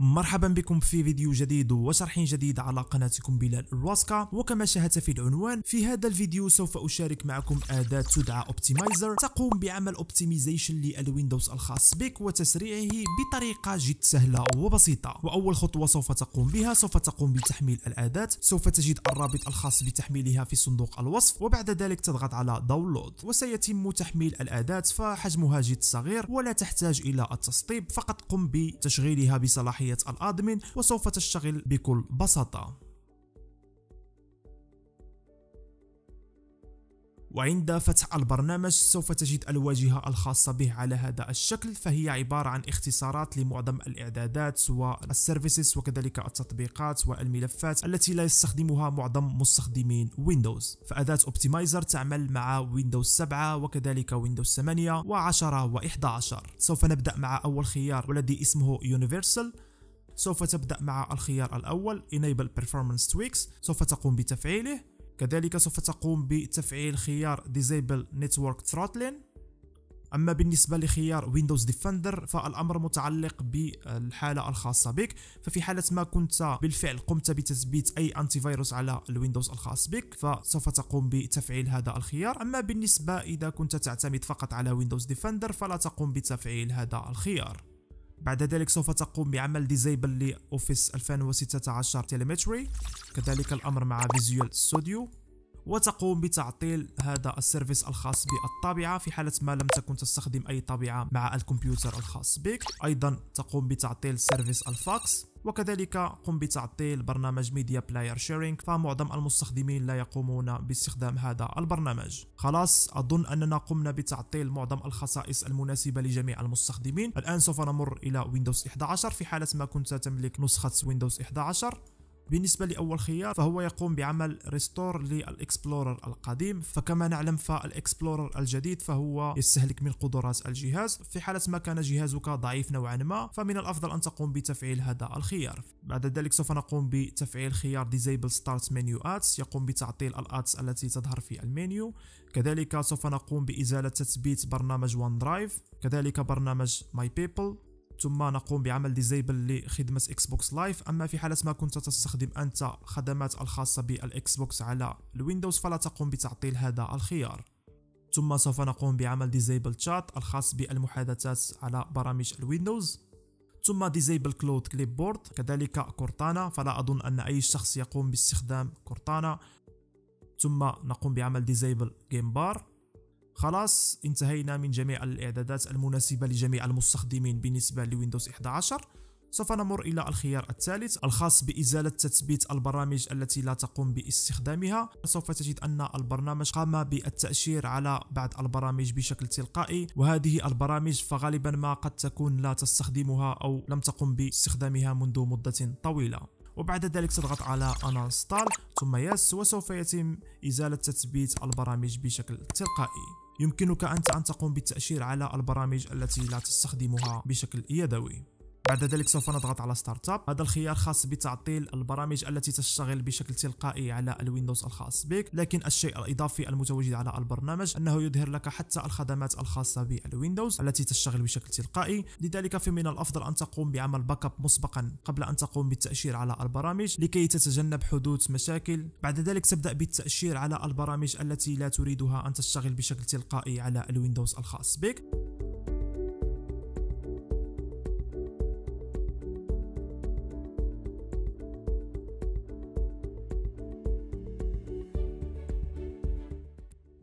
مرحبا بكم في فيديو جديد وشرح جديد على قناتكم بلال الواسكا. وكما شاهدت في العنوان في هذا الفيديو سوف أشارك معكم أداة تدعى Optimizer تقوم بعمل optimization للويندوز الخاص بك وتسريعه بطريقة جد سهلة وبسيطة. وأول خطوة سوف تقوم بها سوف تقوم بتحميل الأداة. سوف تجد الرابط الخاص بتحميلها في صندوق الوصف. وبعد ذلك تضغط على download وسيتم تحميل الأداة فحجمها جد صغير ولا تحتاج إلى التسطيب فقط قم بتشغيلها بصلاحية ال admin وسوف تشتغل بكل بساطة. وعند فتح البرنامج سوف تجد الواجهة الخاصة به على هذا الشكل فهي عبارة عن اختصارات لمعظم الإعدادات وال services وكذلك التطبيقات والملفات التي لا يستخدمها معظم مستخدمين ويندوز فأداة Optimizer تعمل مع ويندوز 7 وكذلك ويندوز 8 و10 و11 سوف نبدأ مع أول خيار والذي اسمه Universal. سوف تبدأ مع الخيار الأول Enable Performance Tweaks سوف تقوم بتفعيله. كذلك سوف تقوم بتفعيل خيار Disable Network Throttling. أما بالنسبة لخيار Windows Defender فالأمر متعلق بالحالة الخاصة بك. ففي حالة ما كنت بالفعل قمت بتثبيت أي antivirus على الويندوز الخاص بك فسوف تقوم بتفعيل هذا الخيار. أما بالنسبة إذا كنت تعتمد فقط على Windows Defender فلا تقوم بتفعيل هذا الخيار. بعد ذلك سوف تقوم بعمل disable ل Office 2016 telemetry كذلك الأمر مع Visual Studio وتقوم بتعطيل هذا ال service الخاص بالطابعة في حالة ما لم تكن تستخدم أي طابعة مع الكمبيوتر الخاص بك. أيضا تقوم بتعطيل service الفاكس. وكذلك قم بتعطيل برنامج Media Player Sharing فمعظم المستخدمين لا يقومون باستخدام هذا البرنامج. خلاص أظن أننا قمنا بتعطيل معظم الخصائص المناسبة لجميع المستخدمين. الآن سوف نمر إلى ويندوز 11 في حالة ما كنت تملك نسخة ويندوز 11 بالنسبة لأول خيار فهو يقوم بعمل restore لل Explorer القديم. فكما نعلم فال Explorer الجديد فهو يستهلك من قدرات الجهاز. في حالة ما كان جهازك ضعيف نوعا ما فمن الأفضل أن تقوم بتفعيل هذا الخيار. بعد ذلك سوف نقوم بتفعيل خيار Disable Start Menu Ads. يقوم بتعطيل ال ads التي تظهر في المنيو. كذلك سوف نقوم بإزالة تثبيت برنامج Drive كذلك برنامج My People. ثم نقوم بعمل disable لخدمة Xbox Live أما في حالة ما كنت تستخدم أنت خدمات الخاصة بال Xbox على الويندوز فلا تقوم بتعطيل هذا الخيار. ثم سوف نقوم بعمل disable chat الخاص بالمحادثات على برامج الويندوز. ثم disable cloud clipboard كذلك Cortana فلا أظن أن أي شخص يقوم باستخدام Cortana. ثم نقوم بعمل disable Game Bar خلاص انتهينا من جميع الإعدادات المناسبة لجميع المستخدمين بالنسبة لويندوز 11 سوف نمر إلى الخيار الثالث الخاص بإزالة تثبيت البرامج التي لا تقوم باستخدامها. سوف تجد أن البرنامج قام بالتأشير على بعض البرامج بشكل تلقائي وهذه البرامج فغالبا ما قد تكون لا تستخدمها أو لم تقم باستخدامها منذ مدة طويلة. وبعد ذلك تضغط على Uninstall ثم yes وسوف يتم إزالة تثبيت البرامج بشكل تلقائي. يمكنك أنت أن تقوم بالتأشير على البرامج التي لا تستخدمها بشكل يدوي. بعد ذلك سوف نضغط على startup. هذا الخيار خاص بتعطيل البرامج التي تشتغل بشكل تلقائي على الويندوز الخاص بك. لكن الشيء الإضافي المتواجد على البرنامج أنه يظهر لك حتى الخدمات الخاصة بالويندوز التي تشتغل بشكل تلقائي. لذلك فمن الأفضل أن تقوم بعمل backup مسبقا قبل أن تقوم بالتأشير على البرامج لكي تتجنب حدوث مشاكل. بعد ذلك تبدأ بالتأشير على البرامج التي لا تريدها أن تشتغل بشكل تلقائي على الويندوز الخاص بك.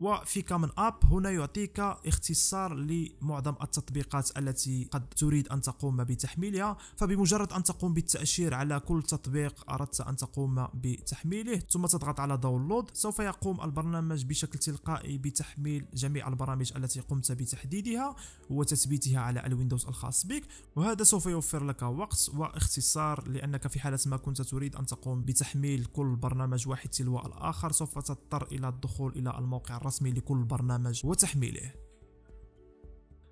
وفي Common Apps هنا يعطيك اختصار لمعظم التطبيقات التي قد تريد أن تقوم بتحميلها. فبمجرد أن تقوم بالتأشير على كل تطبيق أردت أن تقوم بتحميله. ثم تضغط على download. سوف يقوم البرنامج بشكل تلقائي بتحميل جميع البرامج التي قمت بتحديدها وتثبيتها على الويندوز الخاص بك. وهذا سوف يوفر لك وقت واختصار لأنك في حالة ما كنت تريد أن تقوم بتحميل كل برنامج واحد تلو الآخر. سوف تضطر إلى الدخول إلى الموقع الرسمي الرسمي لكل برنامج وتحميله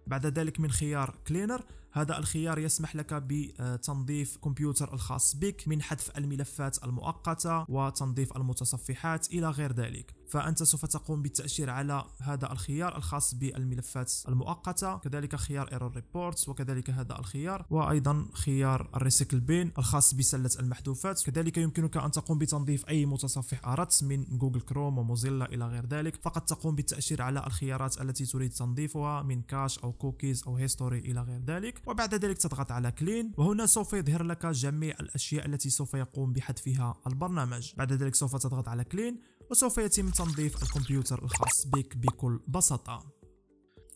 بعد ذلك من خيار cleaner هذا الخيار يسمح لك بتنظيف كمبيوتر الخاص بك من حذف الملفات المؤقتة وتنظيف المتصفحات إلى غير ذلك. فأنت سوف تقوم بالتأشير على هذا الخيار الخاص بالملفات المؤقتة. كذلك خيار error reports وكذلك هذا الخيار وأيضا خيار ال recycle bin الخاص بسلة المحذوفات. كذلك يمكنك أن تقوم بتنظيف أي متصفح أردت من جوجل كروم وموزيلا إلى غير ذلك. فقط تقوم بالتأشير على الخيارات التي تريد تنظيفها من cache أو كوكيز أو history إلى غير ذلك. وبعد ذلك تضغط على clean وهنا سوف يظهر لك جميع الأشياء التي سوف يقوم بحذفها البرنامج. بعد ذلك سوف تضغط على clean وسوف يتم تنظيف الكمبيوتر الخاص بك بكل بساطة.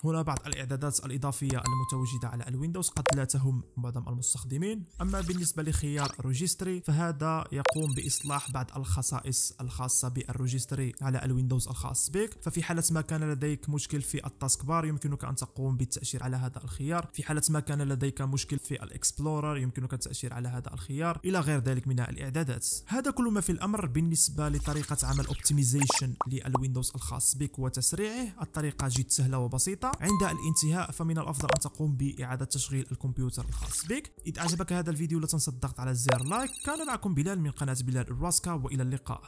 هنا بعض الإعدادات الإضافية المتواجدة على الويندوز قد لا تهم معظم المستخدمين. أما بالنسبة لخيار registry فهذا يقوم بإصلاح بعض الخصائص الخاصة بال registry على الويندوز الخاص بك. ففي حالة ما كان لديك مشكل في ال taskbar يمكنك أن تقوم بالتأشير على هذا الخيار. في حالة ما كان لديك مشكل في ال Explorer يمكنك التأشير على هذا الخيار. إلى غير ذلك من الإعدادات. هذا كل ما في الأمر بالنسبة لطريقة عمل optimization للويندوز الخاص بك وتسريعه. الطريقة جد سهلة وبسيطة. عند الانتهاء فمن الأفضل أن تقوم بإعادة تشغيل الكمبيوتر الخاص بك. إذا أعجبك هذا الفيديو لا تنسى الضغط على زر لايك. كان معكم بلال من قناة بلال الراسكا وإلى اللقاء.